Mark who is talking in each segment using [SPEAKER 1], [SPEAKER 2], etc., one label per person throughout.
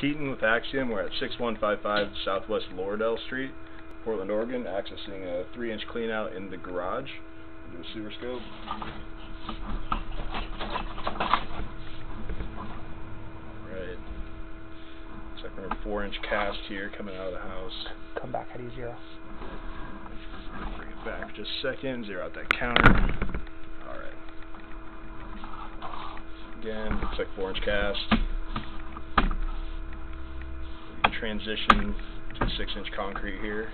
[SPEAKER 1] Keaton with Axiom. We're at 6155 Southwest Luradel Street, Portland, Oregon, accessing a 3-inch cleanout in the garage. Do a sewer scope. Right. Looks like we're in 4-inch cast here coming out of the house.
[SPEAKER 2] Come back, how do you zero?
[SPEAKER 1] Bring it back just a second, zero out that counter. Alright. Again, looks like 4-inch cast transition to 6 inch concrete here.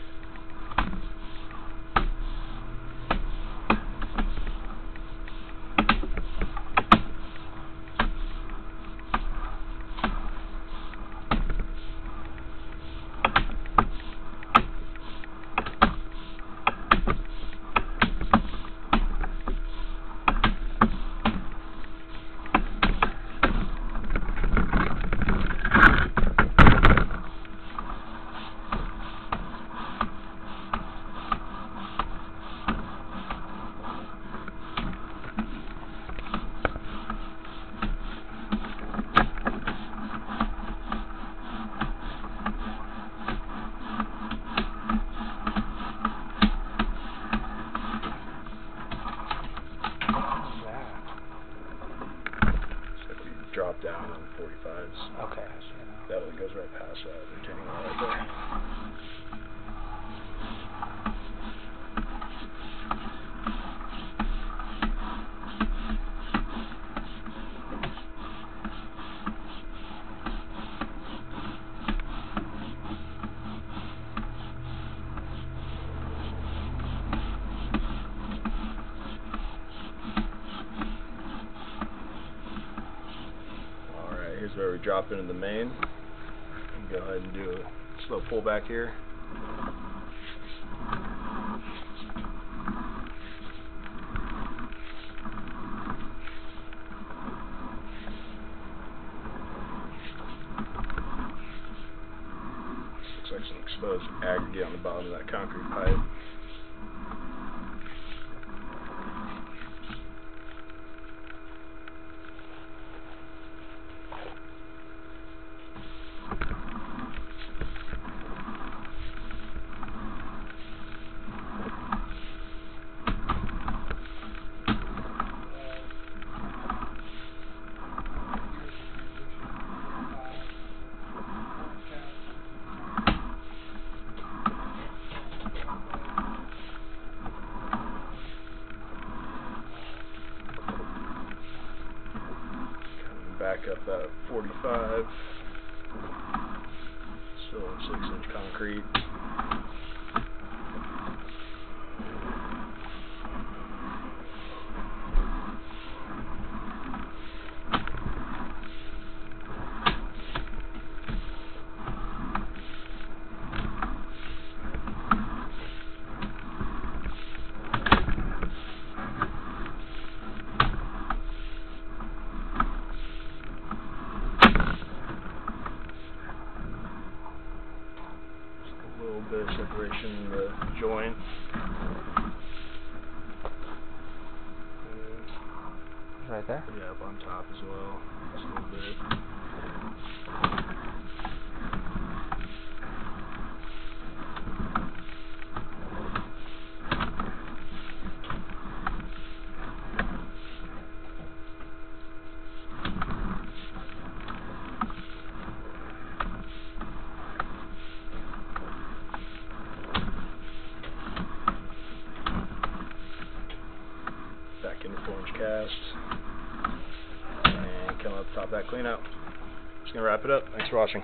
[SPEAKER 1] Drop down on 45s.
[SPEAKER 2] Okay,
[SPEAKER 1] That one goes right past that retaining wall right there. Where we drop into the main. Go ahead and do a slow pullback here. Looks like some exposed aggregate on the bottom of that concrete pipe. Back up at 45. Still 6 inch concrete. Of separation in the joint.
[SPEAKER 2] Right there?
[SPEAKER 1] Yeah, up on top as well. Just a little bit. In 4 inch cast. And come up top that cleanout. Just going to wrap it up. Thanks for watching.